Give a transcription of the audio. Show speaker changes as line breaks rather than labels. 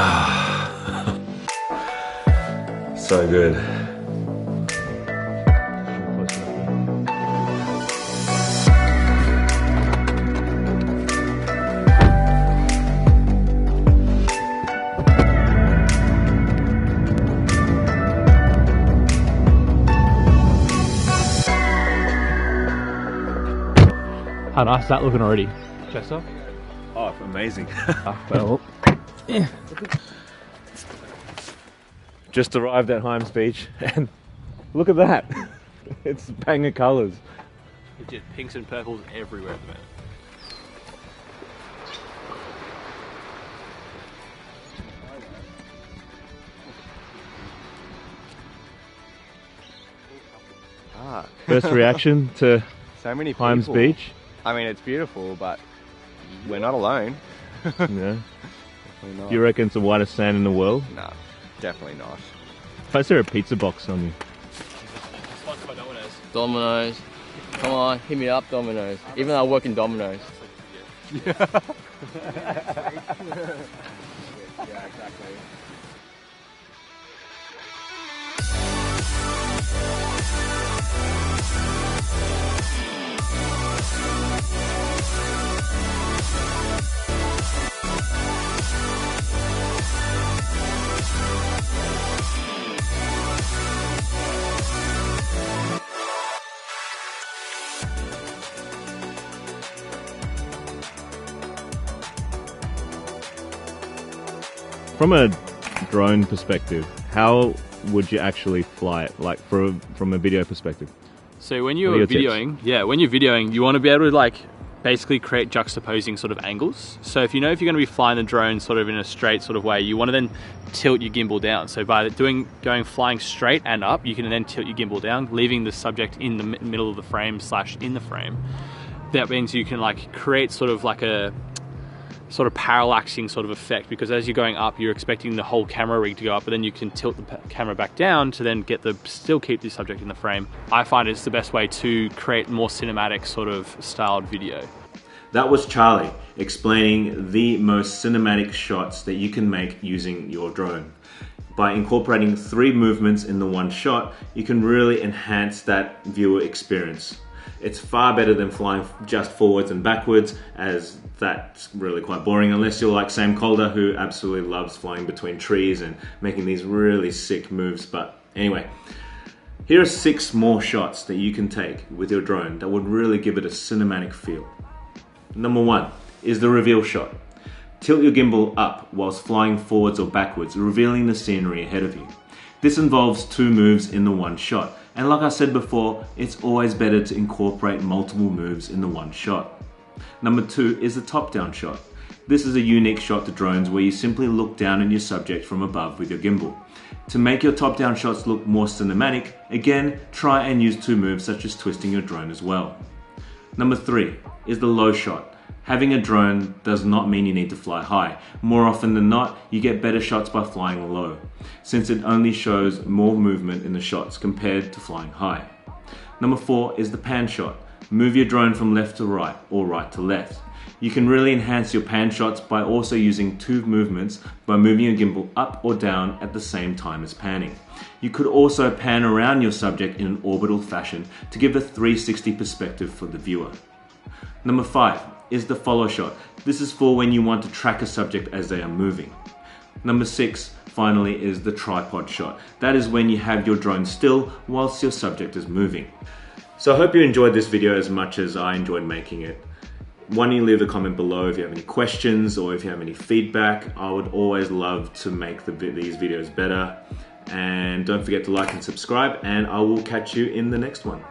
so good.
How nice is that looking already? Chest off?
Oh, amazing.
Ah, well,
Just arrived at Hyams Beach and look at that. It's a bang of colours.
it's just pinks and purples everywhere at the moment.
Ah,
First reaction to
so many people.
Hyams Beach.
I mean, it's beautiful, but we're not alone.
Yeah.
Definitely not.
You reckon it's the whitest sand in the world?
No, definitely not.
If I saw a pizza box on you.
Sponsored by Domino's.
Domino's. Come on, hit me up, Domino's. Even though I work in Domino's.
yeah, exactly.
From a drone perspective, how would you actually fly it? Like for, from a video perspective?
So when you're
your tips?
videoing, yeah, when you're videoing, you want to be able to like basically create juxtaposing sort of angles. So if you know if you're going to be flying the drone sort of in a straight sort of way, you want to then tilt your gimbal down. So by doing going flying straight and up, you can then tilt your gimbal down, leaving the subject in the middle of the frame slash in the frame. That means you can like create sort of like a sort of parallaxing sort of effect because as you're going up you're expecting the whole camera rig to go up but then you can tilt the camera back down to then get the still keep the subject in the frame i find it's the best way to create more cinematic sort of styled video
That was Charlie explaining the most cinematic shots that you can make using your drone. By incorporating three movements in the one shot, you can really enhance that viewer experience. It's far better than flying just forwards and backwards, as that's really quite boring unless you're like Sam Kolder, who absolutely loves flying between trees and making these really sick moves. But anyway, here are six more shots that you can take with your drone that would really give it a cinematic feel. Number one is the reveal shot. Tilt your gimbal up whilst flying forwards or backwards, revealing the scenery ahead of you. This involves two moves in the one shot, and like I said before, it's always better to incorporate multiple moves in the one shot. Number two is the top down shot. This is a unique shot to drones where you simply look down at your subject from above with your gimbal. To make your top down shots look more cinematic, again, try and use two moves such as twisting your drone as well. Number three is the low shot. Having a drone does not mean you need to fly high. More often than not, you get better shots by flying low, since it only shows more movement in the shots compared to flying high. Number four is the pan shot. Move your drone from left to right or right to left. You can really enhance your pan shots by also using two movements by moving your gimbal up or down at the same time as panning. You could also pan around your subject in an orbital fashion to give a 360 perspective for the viewer. Number five is the follow shot. This is for when you want to track a subject as they are moving. Number six, finally, is the tripod shot. That is when you have your drone still whilst your subject is moving. So I hope you enjoyed this video as much as I enjoyed making it. Why don't you leave a comment below if you have any questions or if you have any feedback. I would always love to make the, these videos better. And don't forget to like and subscribe, and I will catch you in the next one.